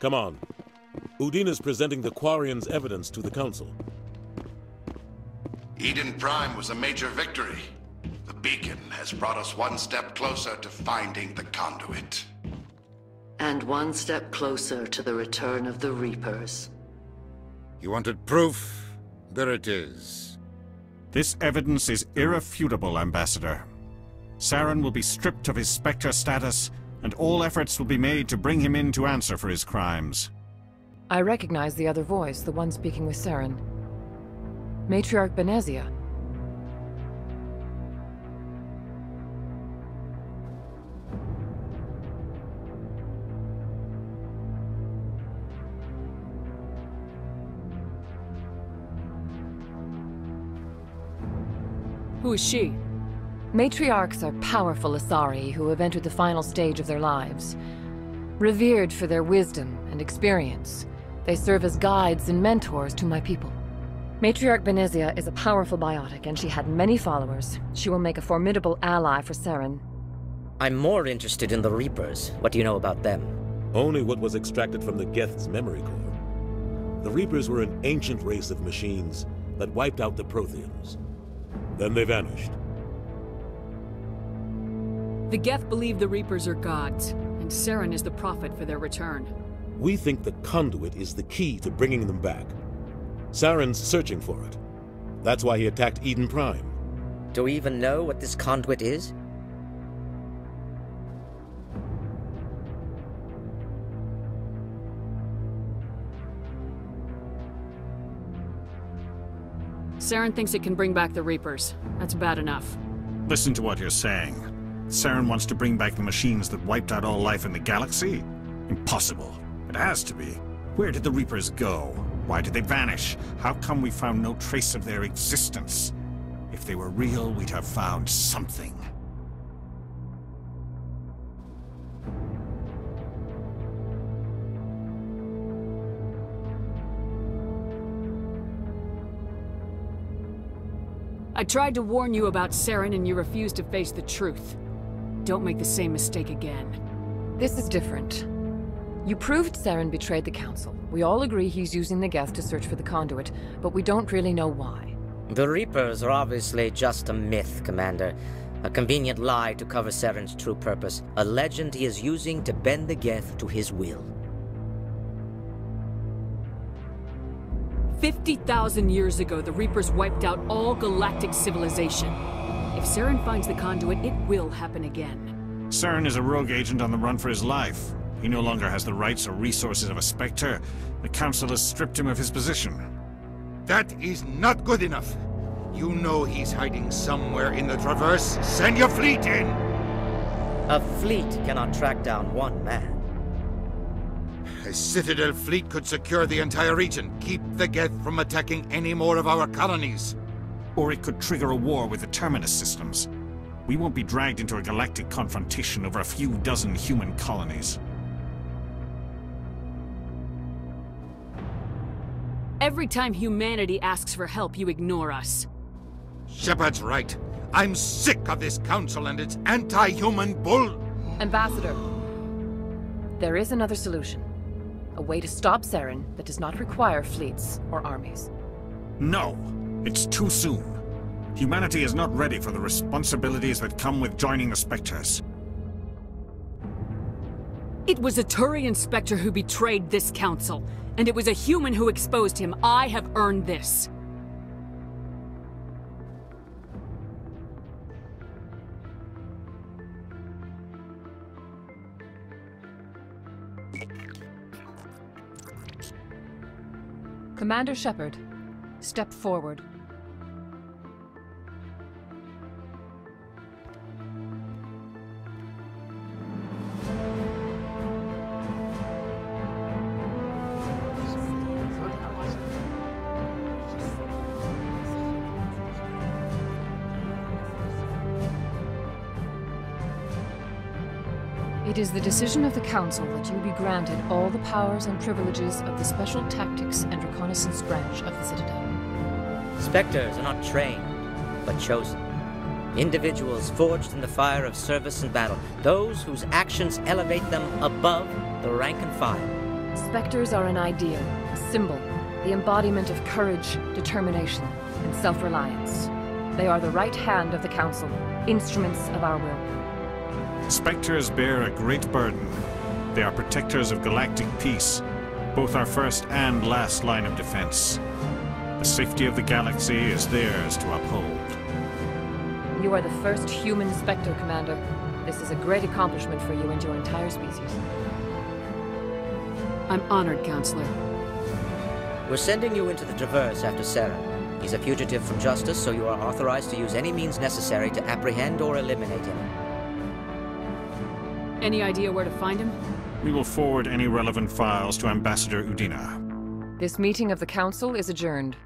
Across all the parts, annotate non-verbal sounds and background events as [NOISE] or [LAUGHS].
Come on. Udina is presenting the Quarian's evidence to the Council. Eden Prime was a major victory. The beacon has brought us one step closer to finding the conduit. And one step closer to the return of the Reapers. You wanted proof? There it is. This evidence is irrefutable, Ambassador. Saren will be stripped of his Spectre status, and all efforts will be made to bring him in to answer for his crimes. I recognize the other voice, the one speaking with Saren. Matriarch Benezia. Who is she? Matriarchs are powerful Asari who have entered the final stage of their lives. Revered for their wisdom and experience, they serve as guides and mentors to my people. Matriarch Benezia is a powerful biotic, and she had many followers. She will make a formidable ally for Saren. I'm more interested in the Reapers. What do you know about them? Only what was extracted from the Geth's memory core. The Reapers were an ancient race of machines that wiped out the Protheans. Then they vanished. The Geth believe the Reapers are gods, and Saren is the prophet for their return. We think the conduit is the key to bringing them back. Saren's searching for it. That's why he attacked Eden Prime. Do we even know what this conduit is? Saren thinks it can bring back the Reapers. That's bad enough. Listen to what you're saying. Saren wants to bring back the machines that wiped out all life in the galaxy? Impossible. It has to be. Where did the Reapers go? Why did they vanish? How come we found no trace of their existence? If they were real, we'd have found something. I tried to warn you about Saren and you refused to face the truth. Don't make the same mistake again. This is different. You proved Saren betrayed the Council. We all agree he's using the Geth to search for the conduit, but we don't really know why. The Reapers are obviously just a myth, Commander. A convenient lie to cover Saren's true purpose. A legend he is using to bend the Geth to his will. 50,000 years ago, the Reapers wiped out all galactic civilization. If Saren finds the conduit, it will happen again. Saren is a rogue agent on the run for his life. He no longer has the rights or resources of a Spectre. The Council has stripped him of his position. That is not good enough. You know he's hiding somewhere in the Traverse. Send your fleet in! A fleet cannot track down one man. A Citadel fleet could secure the entire region, keep the Geth from attacking any more of our colonies. Or it could trigger a war with the Terminus systems. We won't be dragged into a galactic confrontation over a few dozen human colonies. Every time humanity asks for help, you ignore us. Shepard's right. I'm sick of this council and its anti-human bull... Ambassador, there is another solution. A way to stop Saren that does not require fleets or armies. No! It's too soon. Humanity is not ready for the responsibilities that come with joining the Spectres. It was a Turian Spectre who betrayed this council, and it was a human who exposed him. I have earned this. Commander Shepard, step forward. It is the decision of the Council that you be granted all the powers and privileges of the Special Tactics and Reconnaissance Branch of the Citadel. Spectres are not trained, but chosen. Individuals forged in the fire of service and battle, those whose actions elevate them above the rank and file. Spectres are an ideal, a symbol, the embodiment of courage, determination, and self-reliance. They are the right hand of the Council, instruments of our will. Spectres bear a great burden. They are protectors of galactic peace, both our first and last line of defense. The safety of the galaxy is theirs to uphold. You are the first human Spectre, Commander. This is a great accomplishment for you and your entire species. I'm honored, Councilor. We're sending you into the Traverse after Saren. He's a fugitive from justice, so you are authorized to use any means necessary to apprehend or eliminate him. Any idea where to find him? We will forward any relevant files to Ambassador Udina. This meeting of the Council is adjourned.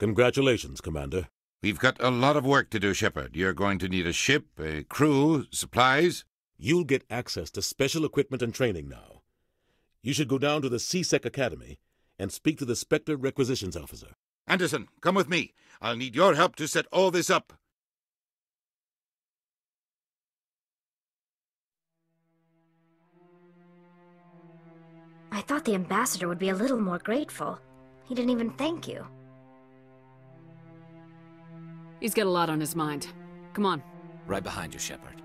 Congratulations, Commander. We've got a lot of work to do, Shepard. You're going to need a ship, a crew, supplies. You'll get access to special equipment and training now. You should go down to the C-Sec Academy and speak to the Spectre Requisitions Officer. Anderson, come with me. I'll need your help to set all this up. I thought the ambassador would be a little more grateful. He didn't even thank you. He's got a lot on his mind. Come on. Right behind you, Shepard.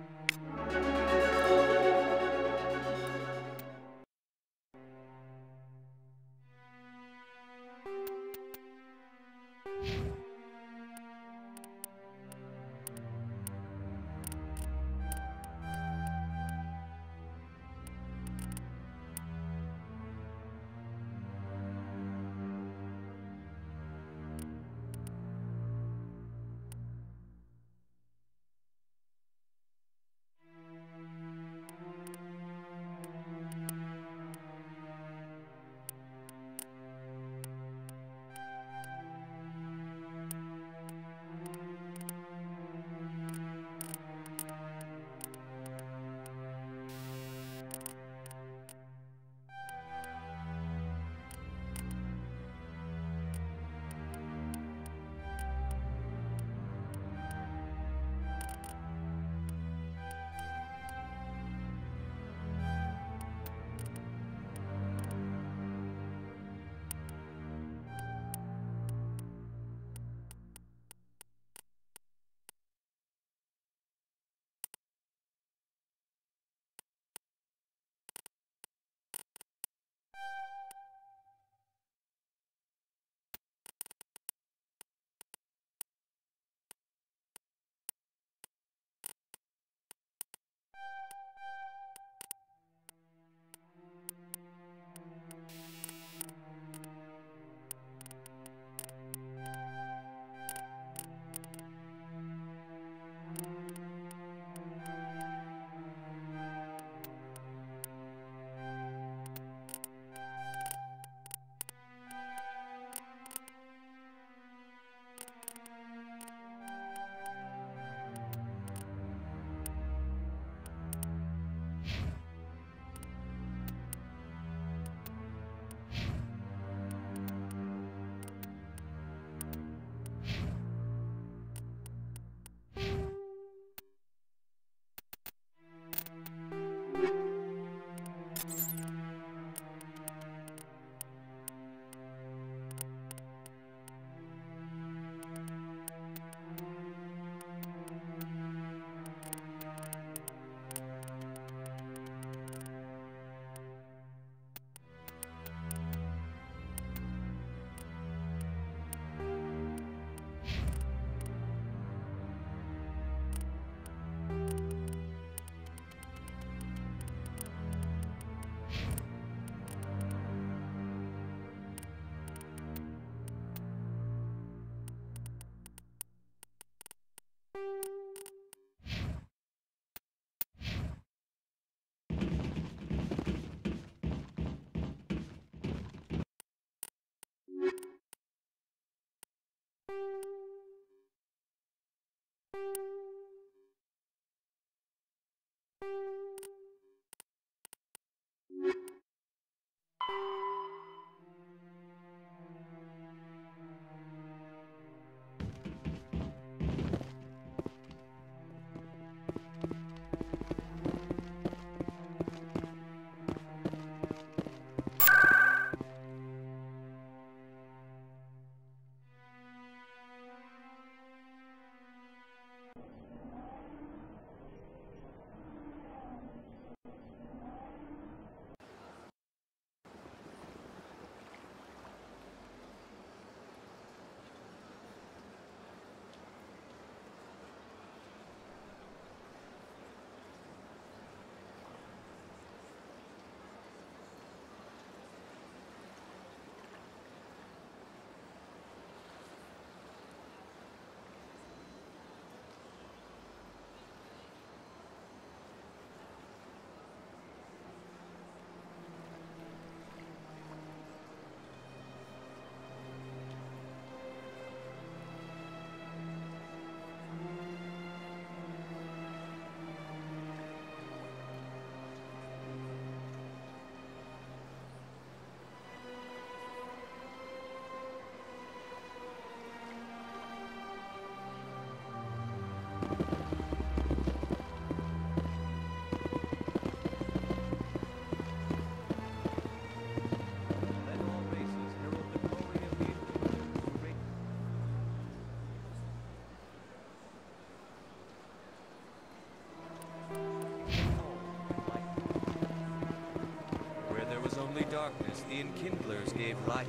only darkness, the enkindlers gave light.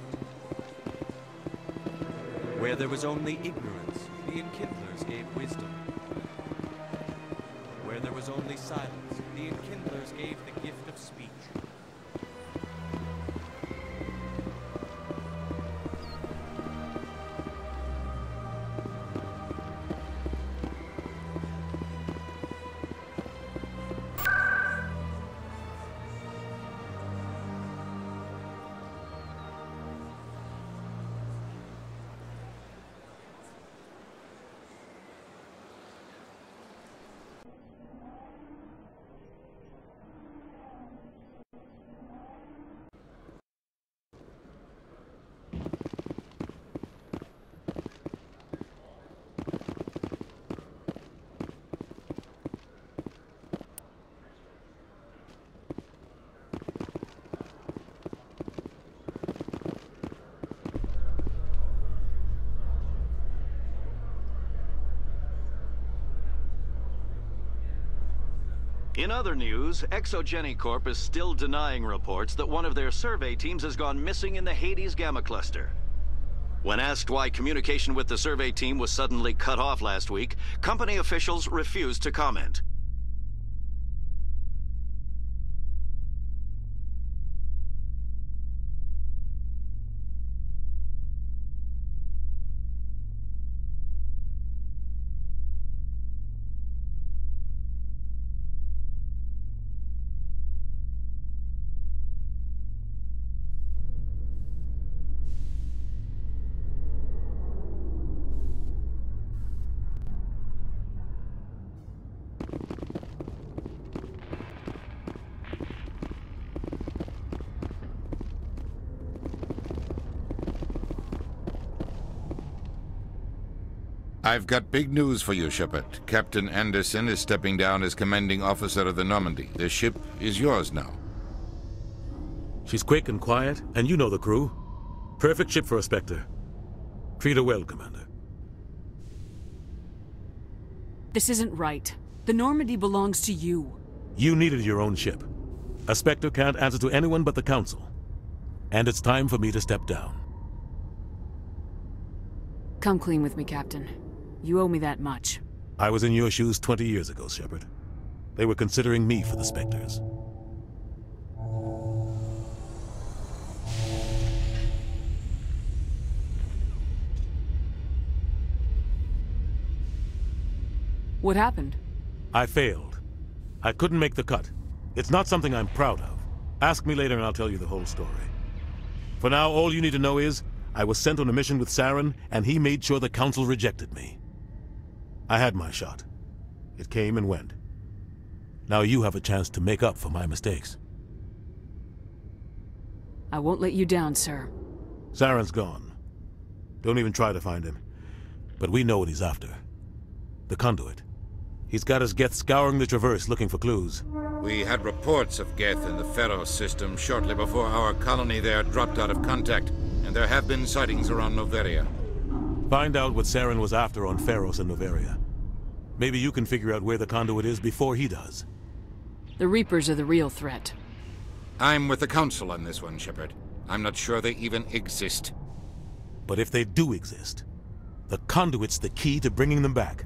Where there was only ignorance, the enkindlers gave wisdom. Where there was only silence, the enkindlers gave the gift of speech. In other news, Exogeny Corp is still denying reports that one of their survey teams has gone missing in the Hades Gamma Cluster. When asked why communication with the survey team was suddenly cut off last week, company officials refused to comment. I've got big news for you, Shepard. Captain Anderson is stepping down as commanding officer of the Normandy. The ship is yours now. She's quick and quiet, and you know the crew. Perfect ship for a Spectre. Treat her well, Commander. This isn't right. The Normandy belongs to you. You needed your own ship. A Spectre can't answer to anyone but the Council. And it's time for me to step down. Come clean with me, Captain. You owe me that much. I was in your shoes 20 years ago, Shepard. They were considering me for the Spectres. What happened? I failed. I couldn't make the cut. It's not something I'm proud of. Ask me later and I'll tell you the whole story. For now, all you need to know is, I was sent on a mission with Saren, and he made sure the Council rejected me. I had my shot. It came and went. Now you have a chance to make up for my mistakes. I won't let you down, sir. Saren's gone. Don't even try to find him. But we know what he's after. The Conduit. He's got his Geth scouring the Traverse looking for clues. We had reports of Geth in the Feros system shortly before our colony there dropped out of contact, and there have been sightings around Noveria. Find out what Saren was after on Feros and Noveria. Maybe you can figure out where the Conduit is before he does. The Reapers are the real threat. I'm with the Council on this one, Shepard. I'm not sure they even exist. But if they do exist, the Conduit's the key to bringing them back.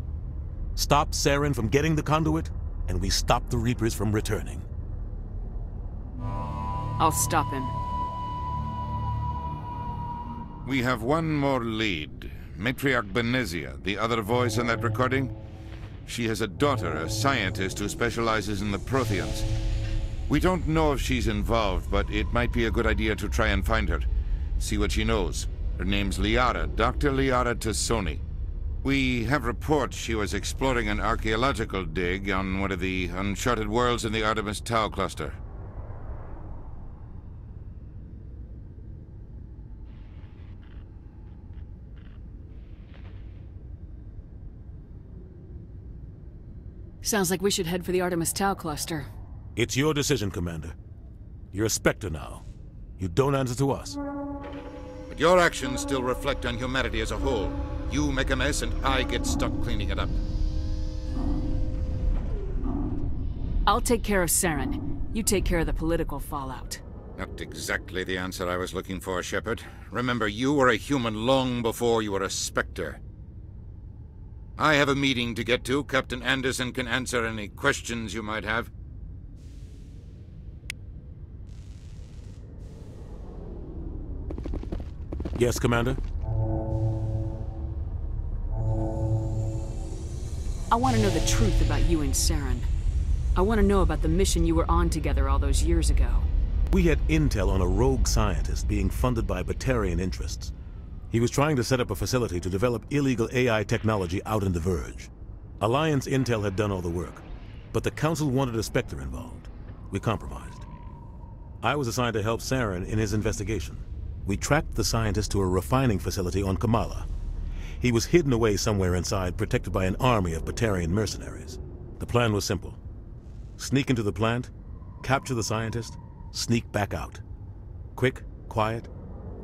Stop Saren from getting the Conduit, and we stop the Reapers from returning. I'll stop him. We have one more lead. Matriarch Benezia, the other voice in that recording. She has a daughter, a scientist who specializes in the Protheans. We don't know if she's involved, but it might be a good idea to try and find her. See what she knows. Her name's Liara, Dr. Liara T'Soni. We have reports she was exploring an archaeological dig on one of the uncharted worlds in the Artemis Tau cluster. Sounds like we should head for the Artemis Tau cluster. It's your decision, Commander. You're a Spectre now. You don't answer to us. But your actions still reflect on humanity as a whole. You make a mess and I get stuck cleaning it up. I'll take care of Saren. You take care of the political fallout. Not exactly the answer I was looking for, Shepard. Remember, you were a human long before you were a Spectre. I have a meeting to get to. Captain Anderson can answer any questions you might have. Yes, Commander? I want to know the truth about you and Saren. I want to know about the mission you were on together all those years ago. We had intel on a rogue scientist being funded by Batarian interests. He was trying to set up a facility to develop illegal AI technology out in the Verge. Alliance intel had done all the work, but the Council wanted a Spectre involved. We compromised. I was assigned to help Saren in his investigation. We tracked the scientist to a refining facility on Camala. He was hidden away somewhere inside, protected by an army of Batarian mercenaries. The plan was simple. Sneak into the plant, capture the scientist, sneak back out. Quick, quiet,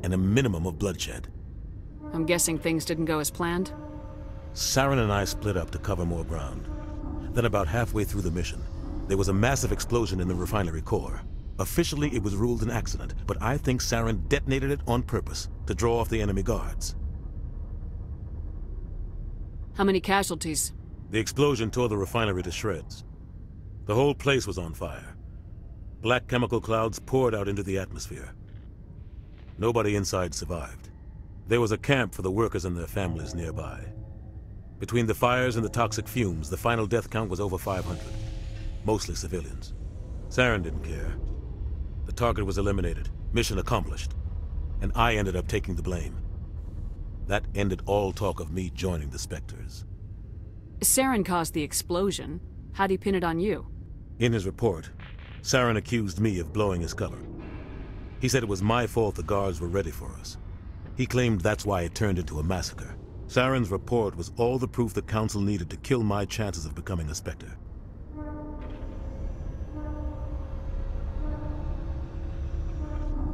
and a minimum of bloodshed. I'm guessing things didn't go as planned? Saren and I split up to cover more ground. Then about halfway through the mission, there was a massive explosion in the refinery core. Officially, it was ruled an accident, but I think Saren detonated it on purpose to draw off the enemy guards. How many casualties? The explosion tore the refinery to shreds. The whole place was on fire. Black chemical clouds poured out into the atmosphere. Nobody inside survived. There was a camp for the workers and their families nearby. Between the fires and the toxic fumes, the final death count was over 500. Mostly civilians. Saren didn't care. The target was eliminated, mission accomplished. And I ended up taking the blame. That ended all talk of me joining the Spectres. Saren caused the explosion. How'd he pin it on you? In his report, Saren accused me of blowing his cover. He said it was my fault the guards were ready for us. He claimed that's why it turned into a massacre. Saren's report was all the proof the Council needed to kill my chances of becoming a Spectre.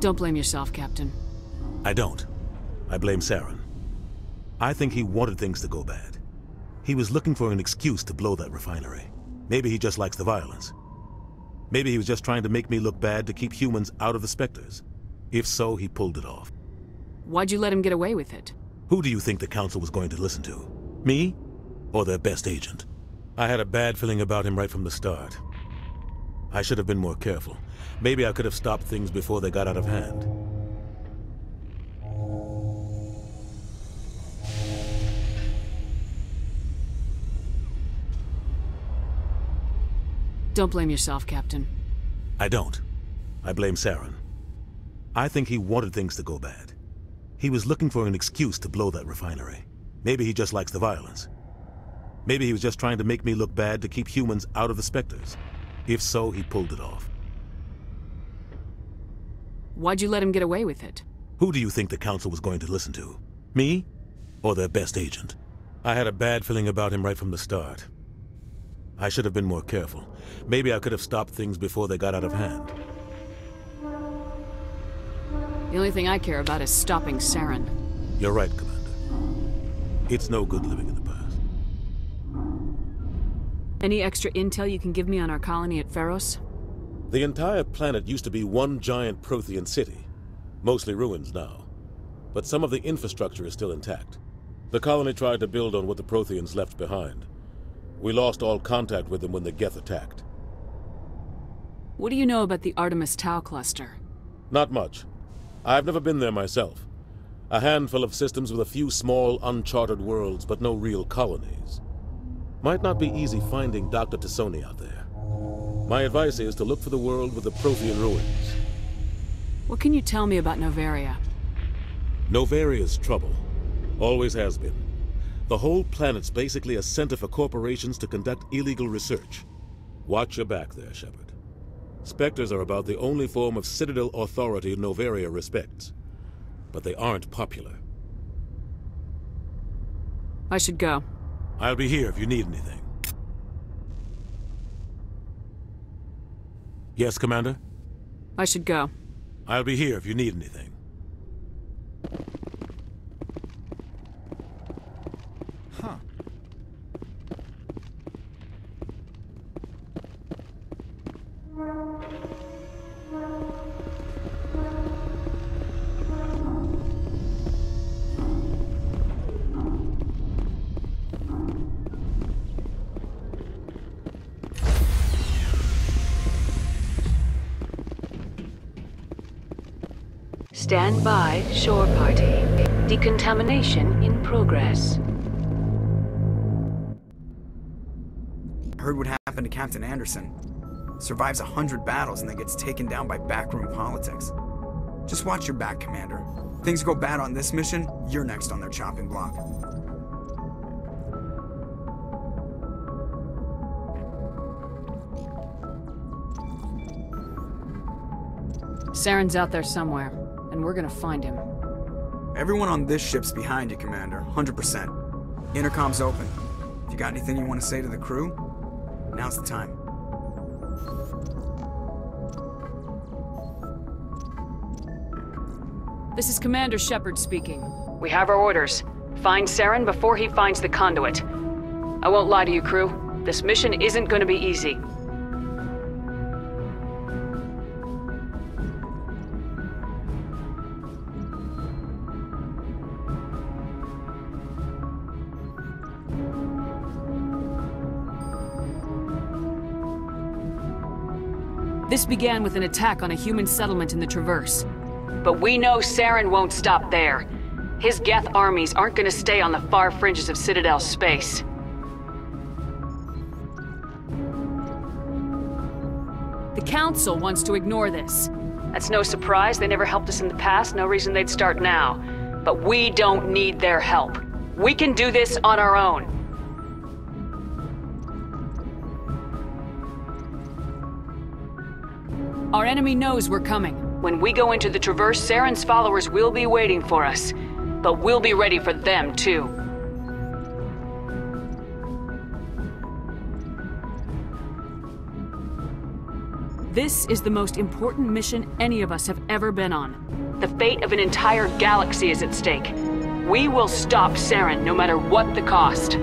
Don't blame yourself, Captain. I don't. I blame Saren. I think he wanted things to go bad. He was looking for an excuse to blow that refinery. Maybe he just likes the violence. Maybe he was just trying to make me look bad to keep humans out of the Spectres. If so, he pulled it off. Why'd you let him get away with it? Who do you think the Council was going to listen to? Me? Or their best agent? I had a bad feeling about him right from the start. I should have been more careful. Maybe I could have stopped things before they got out of hand. Don't blame yourself, Captain. I don't. I blame Saren. I think he wanted things to go bad. He was looking for an excuse to blow that refinery. Maybe he just likes the violence. Maybe he was just trying to make me look bad to keep humans out of the Spectres. If so, he pulled it off. Why'd you let him get away with it? Who do you think the Council was going to listen to? Me? Or their best agent? I had a bad feeling about him right from the start. I should have been more careful. Maybe I could have stopped things before they got out of hand. The only thing I care about is stopping Saren. You're right, Commander. It's no good living in the past. Any extra intel you can give me on our colony at Feros? The entire planet used to be one giant Prothean city. Mostly ruins now. But some of the infrastructure is still intact. The colony tried to build on what the Protheans left behind. We lost all contact with them when the Geth attacked. What do you know about the Artemis Tau cluster? Not much. I've never been there myself. A handful of systems with a few small, uncharted worlds, but no real colonies. Might not be easy finding Dr. T'Soni out there. My advice is to look for the world with the Prothean ruins. What can you tell me about Noveria? Noveria's trouble. Always has been. The whole planet's basically a center for corporations to conduct illegal research. Watch your back there, Shepard. Spectres are about the only form of Citadel authority Noveria respects. But they aren't popular. I should go. I'll be here if you need anything. Yes, Commander? I should go. I'll be here if you need anything. Huh. Stand by, shore party. Decontamination in progress. Heard what happened to Captain Anderson. Survives a hundred battles and then gets taken down by backroom politics. Just watch your back, Commander. Things go bad on this mission, you're next on their chopping block. Saren's out there somewhere, and we're gonna find him. Everyone on this ship's behind you, Commander. 100%. Intercom's open. If you got anything you want to say to the crew, now's the time. This is Commander Shepard speaking. We have our orders. Find Saren before he finds the conduit. I won't lie to you, crew. This mission isn't going to be easy. This began with an attack on a human settlement in the Traverse. But we know Saren won't stop there. His Geth armies aren't gonna stay on the far fringes of Citadel space. The Council wants to ignore this. That's no surprise, they never helped us in the past, no reason they'd start now. But we don't need their help. We can do this on our own. Our enemy knows we're coming. When we go into the Traverse, Saren's followers will be waiting for us. But we'll be ready for them, too. This is the most important mission any of us have ever been on. The fate of an entire galaxy is at stake. We will stop Saren no matter what the cost.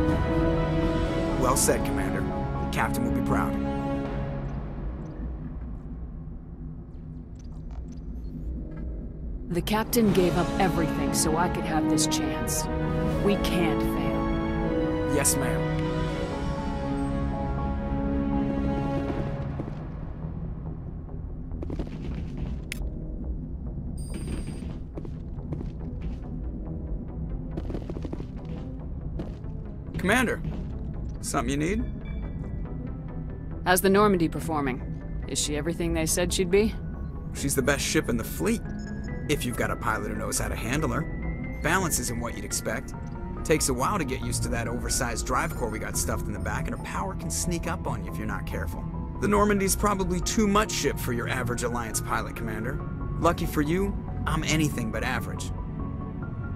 Well said, Commander. The captain will be proud. The captain gave up everything so I could have this chance. We can't fail. Yes, ma'am. Commander, something you need? How's the Normandy performing? Is she everything they said she'd be? She's the best ship in the fleet. If you've got a pilot who knows how to handle her. Balance isn't what you'd expect. Takes a while to get used to that oversized drive core we got stuffed in the back, and her power can sneak up on you if you're not careful. The Normandy's probably too much ship for your average Alliance pilot, Commander. Lucky for you, I'm anything but average.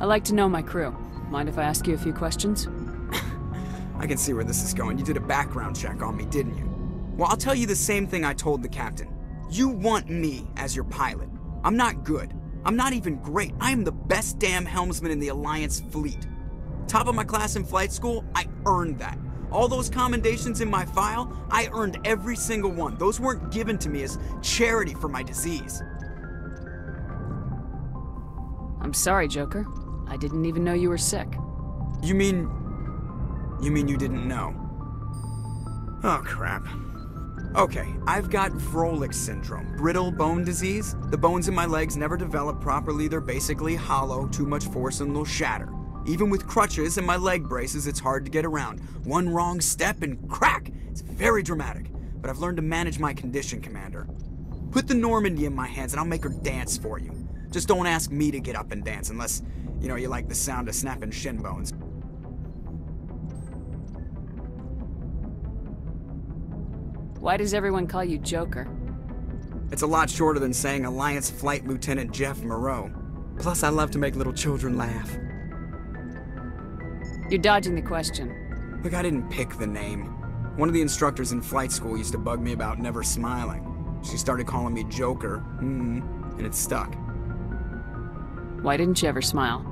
I like to know my crew. Mind if I ask you a few questions? [LAUGHS] I can see where this is going. You did a background check on me, didn't you? Well, I'll tell you the same thing I told the captain. You want me as your pilot. I'm not good. I'm not even great. I am the best damn helmsman in the Alliance fleet. Top of my class in flight school, I earned that. All those commendations in my file, I earned every single one. Those weren't given to me as charity for my disease. I'm sorry, Joker. I didn't even know you were sick. You mean... You mean you didn't know? Oh, crap. Okay, I've got Vrolik syndrome, brittle bone disease. The bones in my legs never develop properly, they're basically hollow, too much force and they'll shatter. Even with crutches and my leg braces, it's hard to get around. One wrong step and crack! It's very dramatic, but I've learned to manage my condition, Commander. Put the Normandy in my hands and I'll make her dance for you. Just don't ask me to get up and dance unless, you know, you like the sound of snapping shin bones. Why does everyone call you Joker? It's a lot shorter than saying Alliance Flight Lieutenant Jeff Moreau. Plus, I love to make little children laugh. You're dodging the question. Look, I didn't pick the name. One of the instructors in flight school used to bug me about never smiling. She started calling me Joker, mm, and it stuck. Why didn't you ever smile?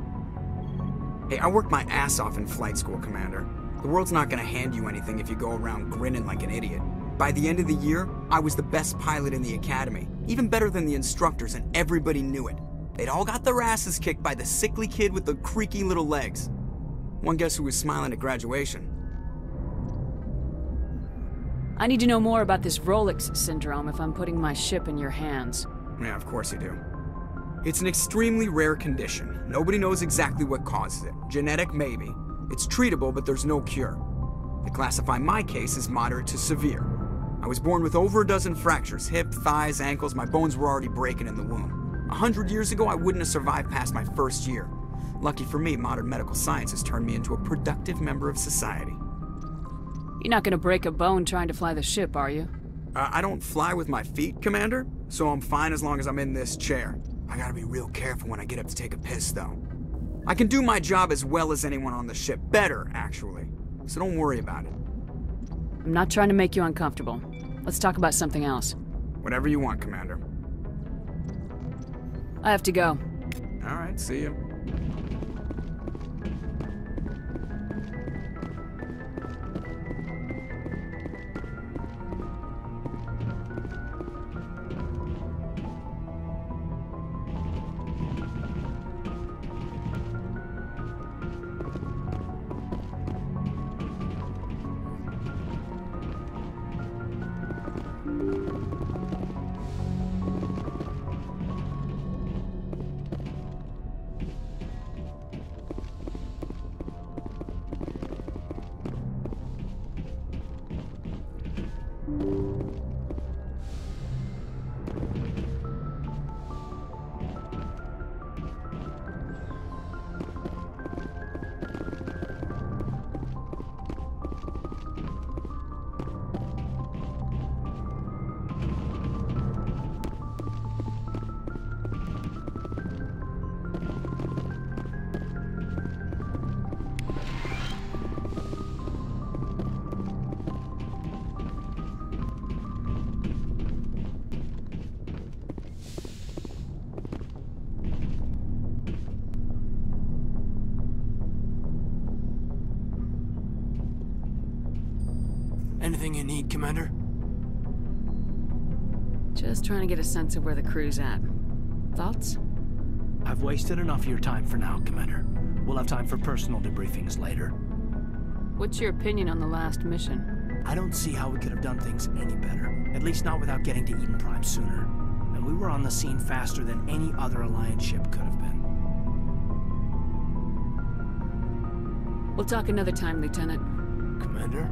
Hey, I worked my ass off in flight school, Commander. The world's not gonna hand you anything if you go around grinning like an idiot. By the end of the year, I was the best pilot in the academy, even better than the instructors, and everybody knew it. They'd all got their asses kicked by the sickly kid with the creaky little legs. One guess who was smiling at graduation? I need to know more about this Vrolik syndrome if I'm putting my ship in your hands. Yeah, of course you do. It's an extremely rare condition. Nobody knows exactly what causes it. Genetic, maybe. It's treatable, but there's no cure. They classify my case as moderate to severe. I was born with over a dozen fractures hip, thighs, ankles. My bones were already breaking in the womb. A hundred years ago, I wouldn't have survived past my first year. Lucky for me, modern medical science has turned me into a productive member of society. You're not gonna break a bone trying to fly the ship, are you? Uh, I don't fly with my feet, Commander, so I'm fine as long as I'm in this chair. I gotta be real careful when I get up to take a piss, though. I can do my job as well as anyone on the ship. Better, actually. So don't worry about it. I'm not trying to make you uncomfortable. Let's talk about something else. Whatever you want, Commander. I have to go. Alright, see you. Anything you need, Commander? Just trying to get a sense of where the crew's at. Thoughts? I've wasted enough of your time for now, Commander. We'll have time for personal debriefings later. What's your opinion on the last mission? I don't see how we could have done things any better. At least not without getting to Eden Prime sooner. And we were on the scene faster than any other Alliance ship could have been. We'll talk another time, Lieutenant. Commander?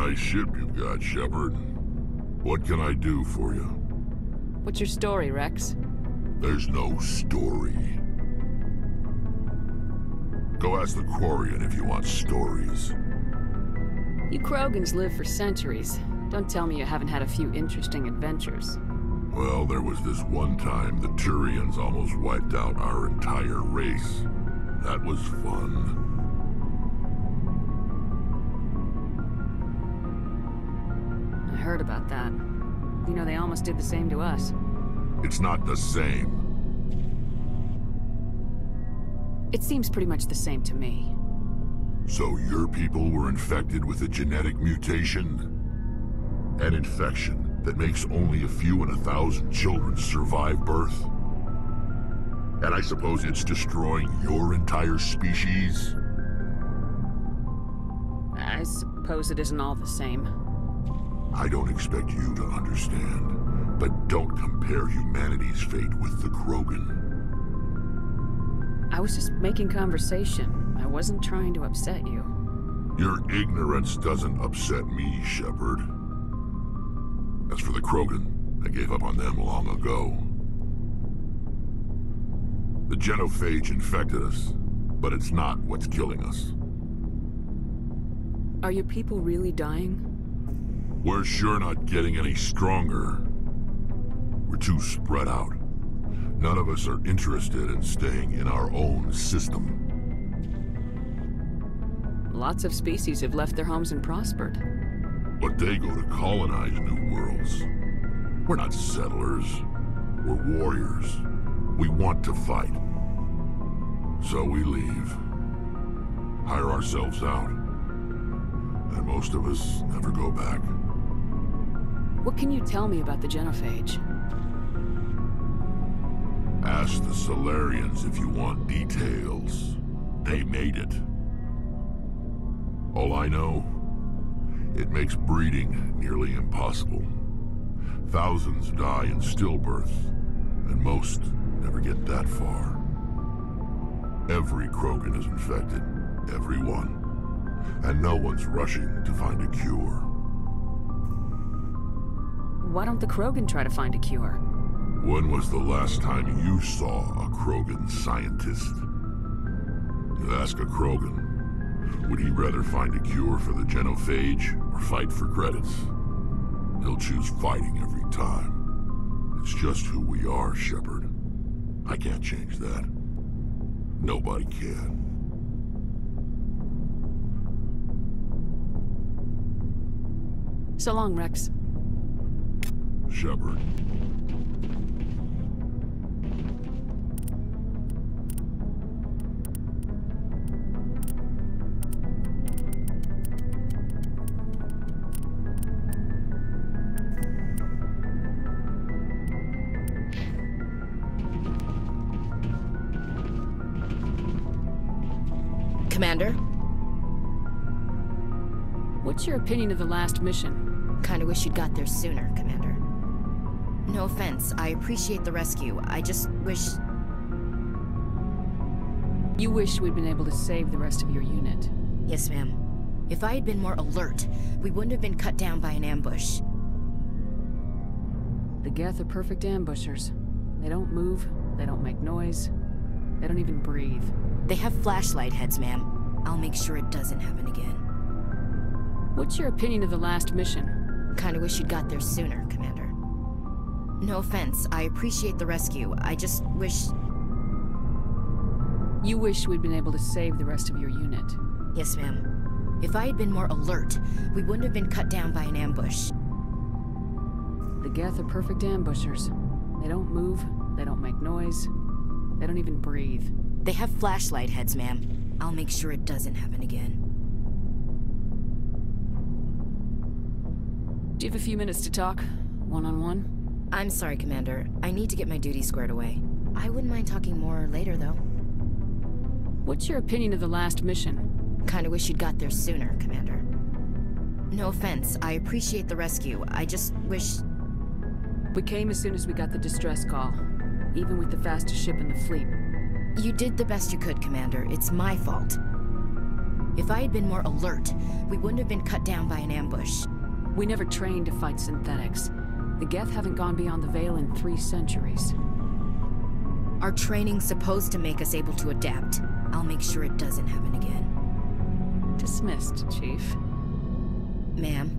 Nice ship you've got, Shepard. What can I do for you? What's your story, Wrex? There's no story. Go ask the Quarian if you want stories. You Krogans live for centuries. Don't tell me you haven't had a few interesting adventures. Well, there was this one time the Turians almost wiped out our entire race. That was fun. Heard about that. You know, they almost did the same to us. It's not the same. It seems pretty much the same to me. So your people were infected with a genetic mutation? An infection that makes only a few in a thousand children survive birth? And I suppose it's destroying your entire species? I suppose it isn't all the same. I don't expect you to understand, but don't compare humanity's fate with the Krogan. I was just making conversation. I wasn't trying to upset you. Your ignorance doesn't upset me, Shepard. As for the Krogan, I gave up on them long ago. The genophage infected us, but it's not what's killing us. Are your people really dying? We're sure not getting any stronger. We're too spread out. None of us are interested in staying in our own system. Lots of species have left their homes and prospered. But they go to colonize new worlds. We're not settlers. We're warriors. We want to fight. So we leave. Hire ourselves out. And most of us never go back. What can you tell me about the genophage? Ask the Salarians if you want details. They made it. All I know, it makes breeding nearly impossible. Thousands die in stillbirth, and most never get that far. Every Krogan is infected. Every one. And no one's rushing to find a cure. Why don't the Krogan try to find a cure? When was the last time you saw a Krogan scientist? You ask a Krogan, would he rather find a cure for the genophage or fight for credits? He'll choose fighting every time. It's just who we are, Shepard. I can't change that. Nobody can. So long, Wrex. Shepard. Commander? What's your opinion of the last mission? Kinda wish you'd got there sooner, Commander. No offense, I appreciate the rescue. I just wish... You wish we'd been able to save the rest of your unit. Yes, ma'am. If I had been more alert, we wouldn't have been cut down by an ambush. The Geth are perfect ambushers. They don't move, they don't make noise, they don't even breathe. They have flashlight heads, ma'am. I'll make sure it doesn't happen again. What's your opinion of the last mission? Kinda wish you'd got there sooner, Commander. No offense, I appreciate the rescue. I just wish... You wish we'd been able to save the rest of your unit. Yes, ma'am. If I had been more alert, we wouldn't have been cut down by an ambush. The Geth are perfect ambushers. They don't move, they don't make noise, they don't even breathe. They have flashlight heads, ma'am. I'll make sure it doesn't happen again. Do you have a few minutes to talk? One-on-one? -on -one? I'm sorry, Commander. I need to get my duty squared away. I wouldn't mind talking more later, though. What's your opinion of the last mission? Kinda wish you'd got there sooner, Commander. No offense, I appreciate the rescue. I just wish... We came as soon as we got the distress call. Even with the fastest ship in the fleet. You did the best you could, Commander. It's my fault. If I had been more alert, we wouldn't have been cut down by an ambush. We never trained to fight synthetics. The Geth haven't gone beyond the Veil in three centuries. Our training's supposed to make us able to adapt. I'll make sure it doesn't happen again. Dismissed, Chief. Ma'am.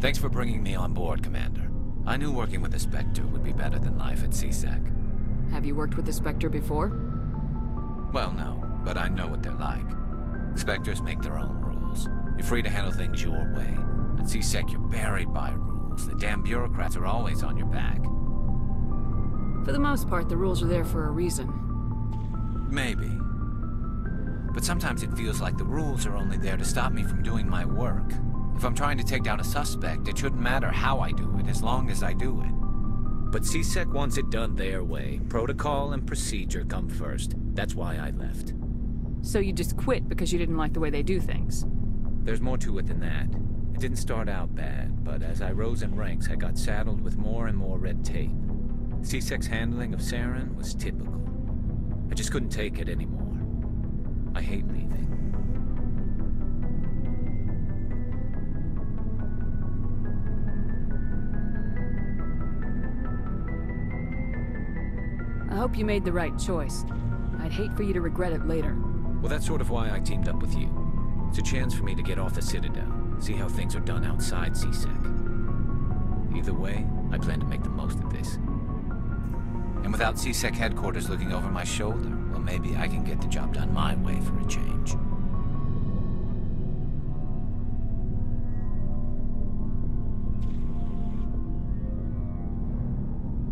Thanks for bringing me on board, Commander. I knew working with the Spectre would be better than life at C-Sec. Have you worked with the Spectre before? Well, no, but I know what they're like. Spectres make their own rules. You're free to handle things your way. At C-Sec, you're buried by rules. The damn bureaucrats are always on your back. For the most part, the rules are there for a reason. Maybe. But sometimes it feels like the rules are only there to stop me from doing my work. If I'm trying to take down a suspect, it shouldn't matter how I do it, as long as I do it. But C-Sec wants it done their way. Protocol and procedure come first. That's why I left. So you just quit because you didn't like the way they do things? There's more to it than that. It didn't start out bad, but as I rose in ranks, I got saddled with more and more red tape. C-Sec's handling of Saren was typical. I just couldn't take it anymore. I hate leaving. I hope you made the right choice. I'd hate for you to regret it later. Well, that's sort of why I teamed up with you. It's a chance for me to get off the Citadel, see how things are done outside C-Sec. Either way, I plan to make the most of this. And without C-Sec headquarters looking over my shoulder, well, maybe I can get the job done my way for a change.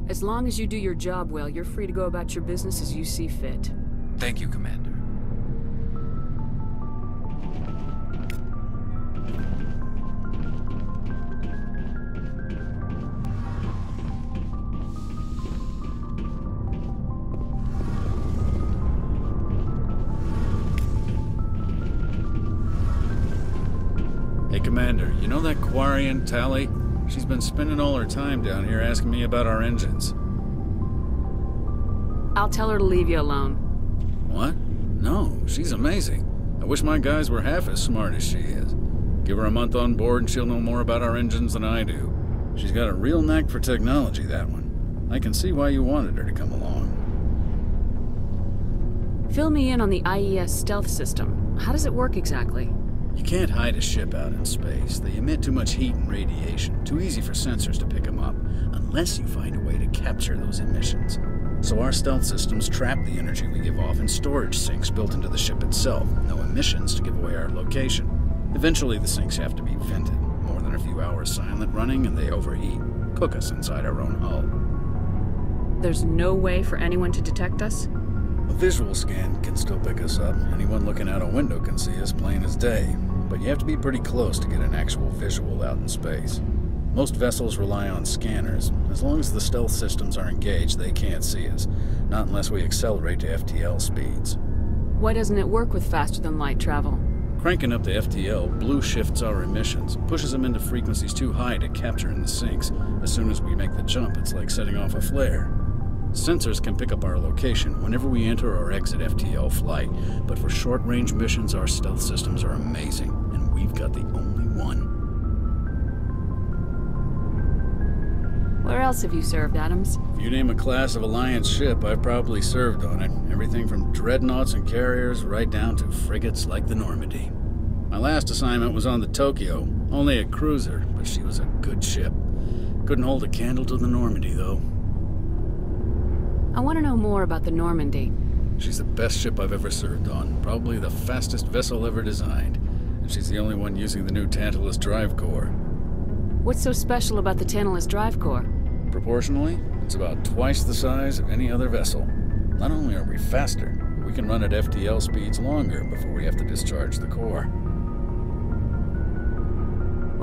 As long as you do your job well, you're free to go about your business as you see fit. Thank you, Commander. Tali? She's been spending all her time down here asking me about our engines. I'll tell her to leave you alone. What? No, she's amazing. I wish my guys were half as smart as she is. Give her a month on board and she'll know more about our engines than I do. She's got a real knack for technology, that one. I can see why you wanted her to come along. Fill me in on the IES stealth system. How does it work exactly? You can't hide a ship out in space. They emit too much heat and radiation. Too easy for sensors to pick them up, unless you find a way to capture those emissions. So our stealth systems trap the energy we give off in storage sinks built into the ship itself. No emissions to give away our location. Eventually the sinks have to be vented. More than a few hours silent running and they overheat. Cook us inside our own hull. There's no way for anyone to detect us? Visual scan can still pick us up. Anyone looking out a window can see us plain as day. But you have to be pretty close to get an actual visual out in space. Most vessels rely on scanners. As long as the stealth systems are engaged, they can't see us. Not unless we accelerate to FTL speeds. Why doesn't it work with faster-than-light travel? Cranking up the FTL blue shifts our emissions, pushes them into frequencies too high to capture in the sinks. As soon as we make the jump, it's like setting off a flare. Sensors can pick up our location whenever we enter or exit FTL flight, but for short-range missions, our stealth systems are amazing, and we've got the only one. Where else have you served, Adams? If you name a class of Alliance ship, I've probably served on it. Everything from dreadnoughts and carriers right down to frigates like the Normandy. My last assignment was on the Tokyo, only a cruiser, but she was a good ship. Couldn't hold a candle to the Normandy, though. I want to know more about the Normandy. She's the best ship I've ever served on, probably the fastest vessel ever designed. And she's the only one using the new Tantalus drive core. What's so special about the Tantalus drive core? Proportionally, it's about twice the size of any other vessel. Not only are we faster, we can run at FTL speeds longer before we have to discharge the core.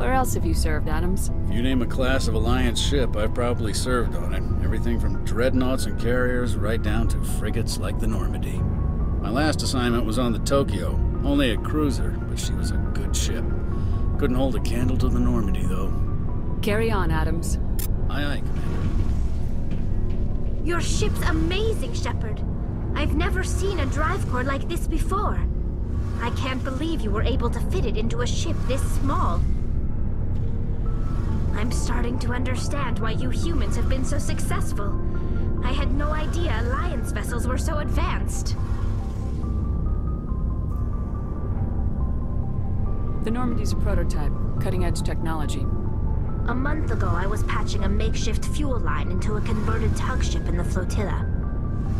Where else have you served, Adams? If you name a class of Alliance ship, I've probably served on it. Everything from dreadnoughts and carriers right down to frigates like the Normandy. My last assignment was on the Tokyo, only a cruiser, but she was a good ship. Couldn't hold a candle to the Normandy, though. Carry on, Adams. Aye, aye, Commander. Your ship's amazing, Shepard. I've never seen a drive core like this before. I can't believe you were able to fit it into a ship this small. I'm starting to understand why you humans have been so successful. I had no idea Alliance vessels were so advanced. The Normandy's a prototype, cutting-edge technology. A month ago, I was patching a makeshift fuel line into a converted tug ship in the flotilla.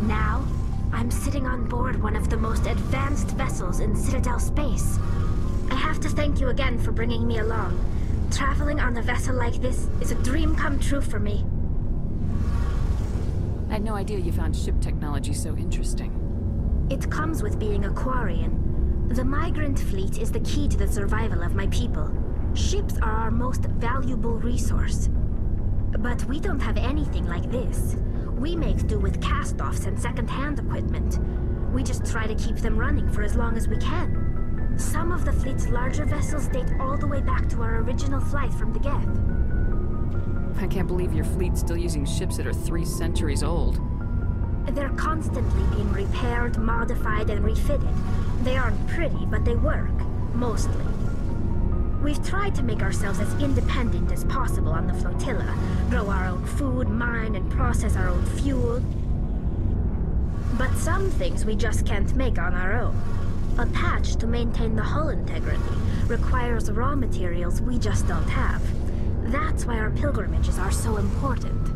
Now, I'm sitting on board one of the most advanced vessels in Citadel space. I have to thank you again for bringing me along. Traveling on a vessel like this is a dream come true for me. I had no idea you found ship technology so interesting. It comes with being a Quarian. The migrant fleet is the key to the survival of my people. Ships are our most valuable resource. But we don't have anything like this. We make do with cast-offs and second-hand equipment. We just try to keep them running for as long as we can. Some of the fleet's larger vessels date all the way back to our original flight from the Geth. I can't believe your fleet's still using ships that are three centuries old. They're constantly being repaired, modified, and refitted. They aren't pretty, but they work. Mostly. We've tried to make ourselves as independent as possible on the flotilla. Grow our own food, mine, and process our own fuel. But some things we just can't make on our own. A patch to maintain the hull integrity requires raw materials we just don't have. That's why our pilgrimages are so important.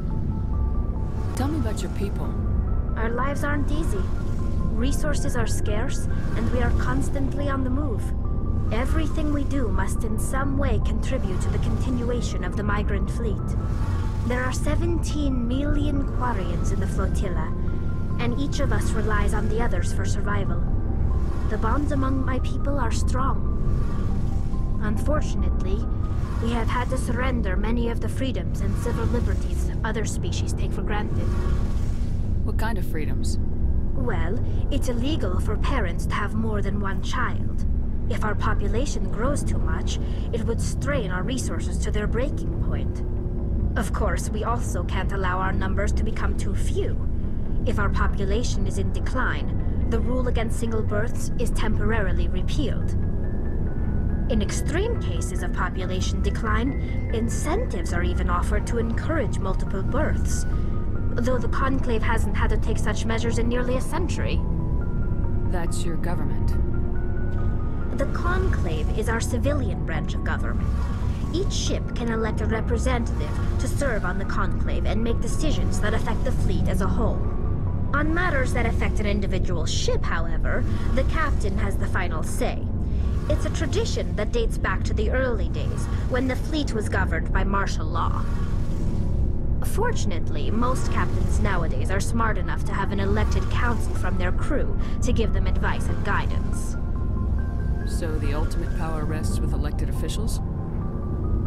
Tell me about your people. Our lives aren't easy. Resources are scarce, and we are constantly on the move. Everything we do must in some way contribute to the continuation of the migrant fleet. There are 17 million Quarians in the flotilla, and each of us relies on the others for survival. The bonds among my people are strong. Unfortunately, we have had to surrender many of the freedoms and civil liberties other species take for granted. What kind of freedoms? Well, it's illegal for parents to have more than one child. If our population grows too much, it would strain our resources to their breaking point. Of course, we also can't allow our numbers to become too few. If our population is in decline, the rule against single births is temporarily repealed. In extreme cases of population decline, incentives are even offered to encourage multiple births, though the Conclave hasn't had to take such measures in nearly a century. That's your government. The Conclave is our civilian branch of government. Each ship can elect a representative to serve on the Conclave and make decisions that affect the fleet as a whole. On matters that affect an individual ship, however, the captain has the final say. It's a tradition that dates back to the early days, when the fleet was governed by martial law. Fortunately, most captains nowadays are smart enough to have an elected council from their crew to give them advice and guidance. So the ultimate power rests with elected officials?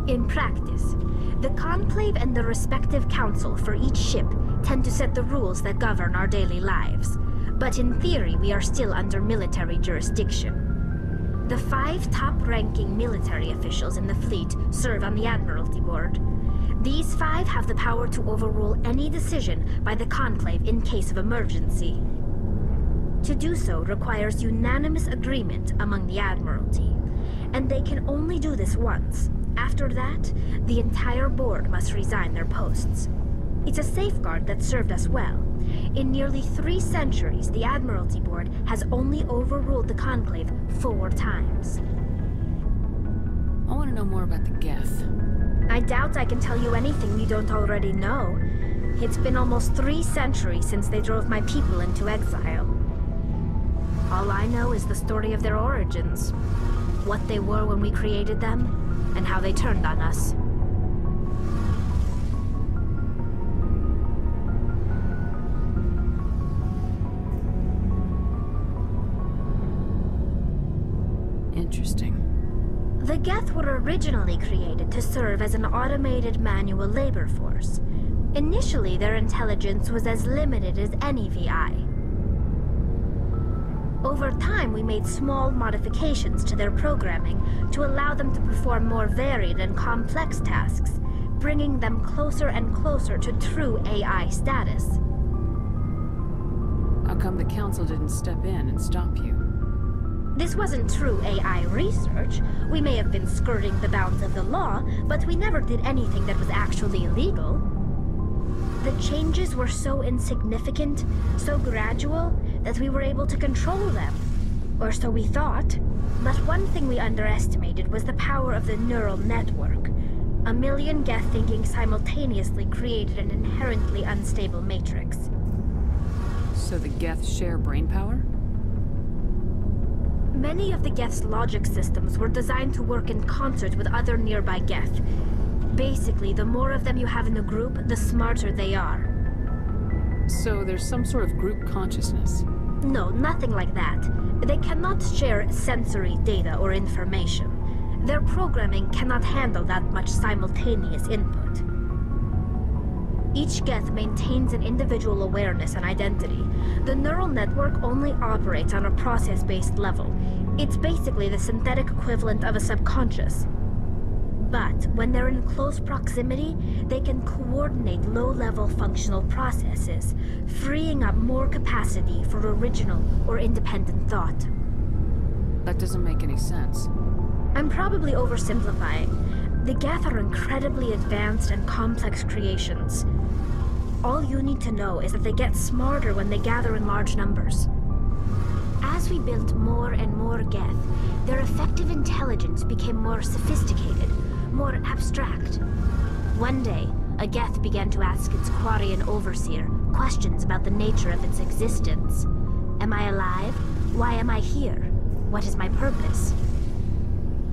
In practice, the Conclave and the respective council for each ship tend to set the rules that govern our daily lives. But in theory, we are still under military jurisdiction. The five top-ranking military officials in the fleet serve on the Admiralty Board. These five have the power to overrule any decision by the Conclave in case of emergency. To do so requires unanimous agreement among the Admiralty, and they can only do this once. After that, the entire board must resign their posts. It's a safeguard that served us well. In nearly three centuries, the Admiralty Board has only overruled the Conclave four times. I want to know more about the Geth. I doubt I can tell you anything you don't already know. It's been almost three centuries since they drove my people into exile. All I know is the story of their origins. What they were when we created them, and how they turned on us. Originally created to serve as an automated manual labor force. Initially, their intelligence was as limited as any VI. Over time, we made small modifications to their programming to allow them to perform more varied and complex tasks, bringing them closer and closer to true AI status. How come the Council didn't step in and stop you? This wasn't true AI research. We may have been skirting the bounds of the law, but we never did anything that was actually illegal. The changes were so insignificant, so gradual, that we were able to control them. Or so we thought. But one thing we underestimated was the power of the neural network. A million Geth thinking simultaneously created an inherently unstable matrix. So the Geth share brain power? Many of the Geth's logic systems were designed to work in concert with other nearby Geth. Basically, the more of them you have in the group, the smarter they are. So there's some sort of group consciousness? No, nothing like that. They cannot share sensory data or information. Their programming cannot handle that much simultaneous input. Each Geth maintains an individual awareness and identity. The neural network only operates on a process-based level. It's basically the synthetic equivalent of a subconscious. But when they're in close proximity, they can coordinate low-level functional processes, freeing up more capacity for original or independent thought. That doesn't make any sense. I'm probably oversimplifying. The Geth are incredibly advanced and complex creations. All you need to know is that they get smarter when they gather in large numbers. As we built more and more Geth, their effective intelligence became more sophisticated, more abstract. One day, a Geth began to ask its Quarian overseer questions about the nature of its existence. Am I alive? Why am I here? What is my purpose?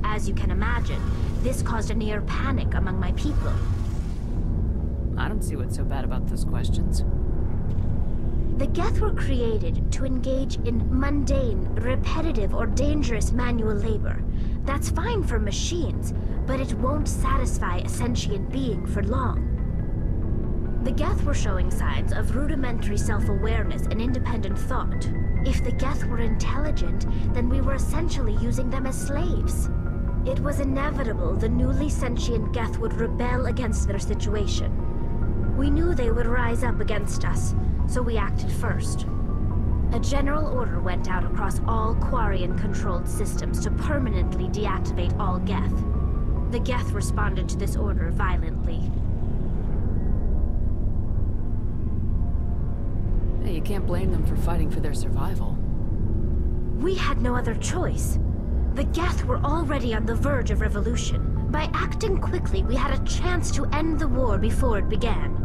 As you can imagine, this caused a near panic among my people. I don't see what's so bad about those questions. The Geth were created to engage in mundane, repetitive, or dangerous manual labor. That's fine for machines, but it won't satisfy a sentient being for long. The Geth were showing signs of rudimentary self-awareness and independent thought. If the Geth were intelligent, then we were essentially using them as slaves. It was inevitable the newly sentient Geth would rebel against their situation. We knew they would rise up against us, so we acted first. A general order went out across all Quarian-controlled systems to permanently deactivate all Geth. The Geth responded to this order violently. Hey, you can't blame them for fighting for their survival. We had no other choice. The Geth were already on the verge of revolution. By acting quickly, we had a chance to end the war before it began.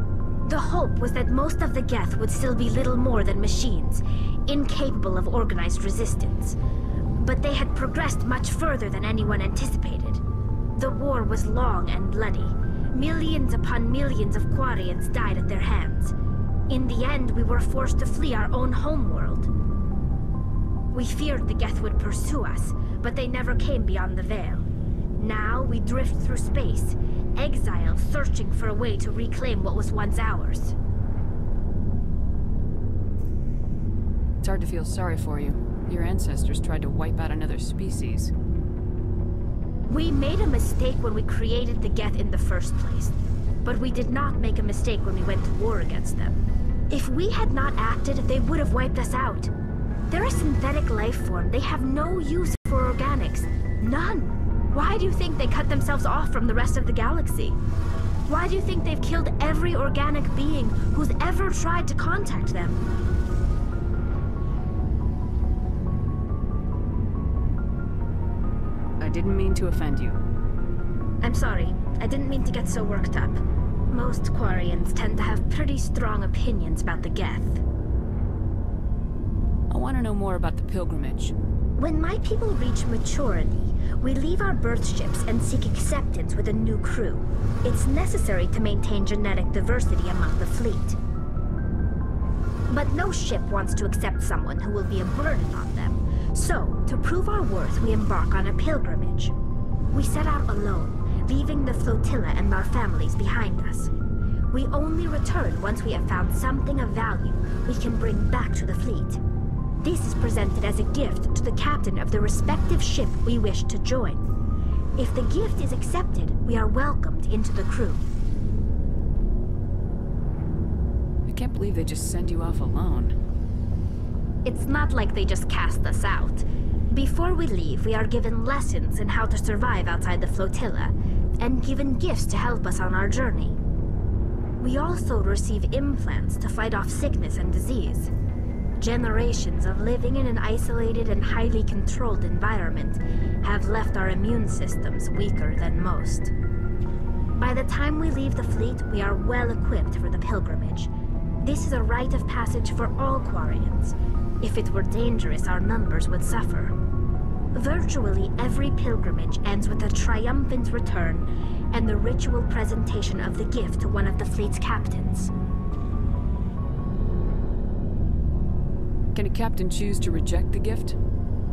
The hope was that most of the Geth would still be little more than machines, incapable of organized resistance. But they had progressed much further than anyone anticipated. The war was long and bloody. Millions upon millions of Quarians died at their hands. In the end, we were forced to flee our own homeworld. We feared the Geth would pursue us, but they never came beyond the Veil. Now we drift through space, exile searching for a way to reclaim what was once ours. It's hard to feel sorry for you. Your ancestors tried to wipe out another species. We made a mistake when we created the Geth in the first place. But we did not make a mistake when we went to war against them. If we had not acted, they would have wiped us out. They're a synthetic life form. They have no use for organics. None. Why do you think they cut themselves off from the rest of the galaxy? Why do you think they've killed every organic being who's ever tried to contact them? I didn't mean to offend you. I'm sorry. I didn't mean to get so worked up. Most Quarians tend to have pretty strong opinions about the Geth. I want to know more about the pilgrimage. When my people reach maturity, we leave our birth ships and seek acceptance with a new crew. It's necessary to maintain genetic diversity among the fleet. But no ship wants to accept someone who will be a burden on them. So, to prove our worth, we embark on a pilgrimage. We set out alone, leaving the flotilla and our families behind us. We only return once we have found something of value we can bring back to the fleet. This is presented as a gift to the captain of the respective ship we wish to join. If the gift is accepted, we are welcomed into the crew. I can't believe they just send you off alone. It's not like they just cast us out. Before we leave, we are given lessons in how to survive outside the flotilla, and given gifts to help us on our journey. We also receive implants to fight off sickness and disease. Generations of living in an isolated and highly controlled environment have left our immune systems weaker than most. By the time we leave the fleet, we are well equipped for the pilgrimage. This is a rite of passage for all Quarians. If it were dangerous, our numbers would suffer. Virtually every pilgrimage ends with a triumphant return and the ritual presentation of the gift to one of the fleet's captains. Can a captain choose to reject the gift?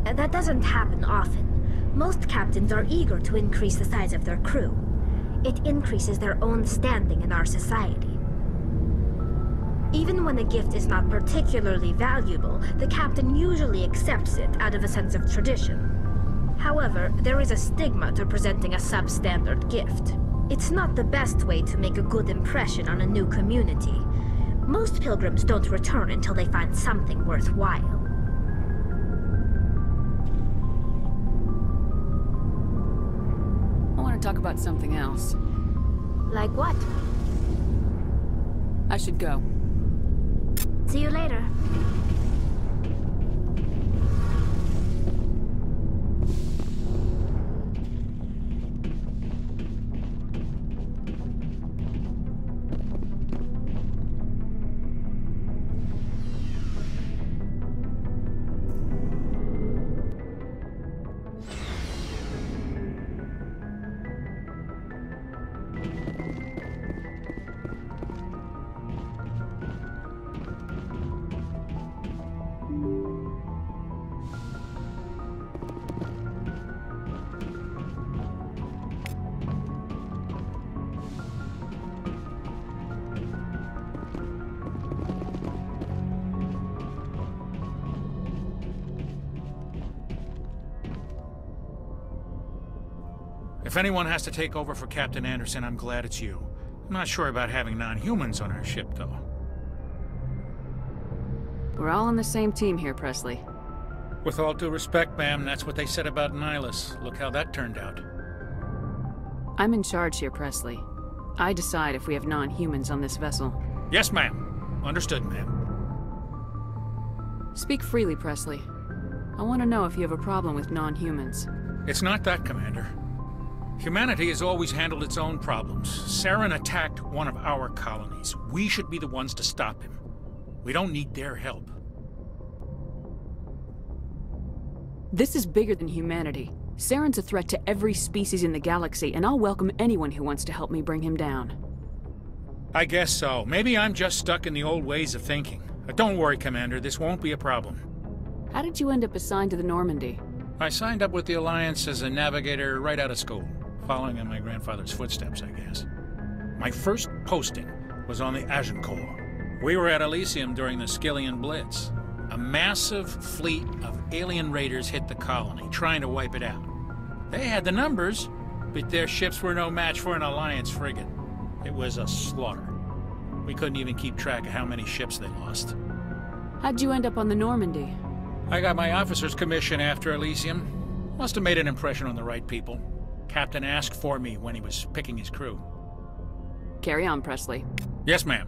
Uh, That doesn't happen often. Most captains are eager to increase the size of their crew. It increases their own standing in our society. Even when the gift is not particularly valuable, the captain usually accepts it out of a sense of tradition. However, there is a stigma to presenting a substandard gift. It's not the best way to make a good impression on a new community. Most pilgrims don't return until they find something worthwhile. I want to talk about something else. Like what? I should go. See you later. Anyone has to take over for Captain Anderson, I'm glad it's you. I'm not sure about having non-humans on our ship, though. We're all on the same team here, Pressly. With all due respect, ma'am, that's what they said about Nihilus. Look how that turned out. I'm in charge here, Pressly. I decide if we have non-humans on this vessel. Yes, ma'am. Understood, ma'am. Speak freely, Pressly. I want to know if you have a problem with non-humans. It's not that, Commander. Humanity has always handled its own problems. Saren attacked one of our colonies. We should be the ones to stop him. We don't need their help. This is bigger than humanity. Saren's a threat to every species in the galaxy, and I'll welcome anyone who wants to help me bring him down. I guess so. Maybe I'm just stuck in the old ways of thinking. But don't worry, Commander, this won't be a problem. How did you end up assigned to the Normandy? I signed up with the Alliance as a navigator right out of school, following in my grandfather's footsteps, I guess. My first posting was on the Agincourt. We were at Elysium during the Skyllian Blitz. A massive fleet of alien raiders hit the colony, trying to wipe it out. They had the numbers, but their ships were no match for an Alliance frigate. It was a slaughter. We couldn't even keep track of how many ships they lost. How'd you end up on the Normandy? I got my officer's commission after Elysium. Must have made an impression on the right people. Captain asked for me when he was picking his crew. Carry on, Pressly. Yes, ma'am.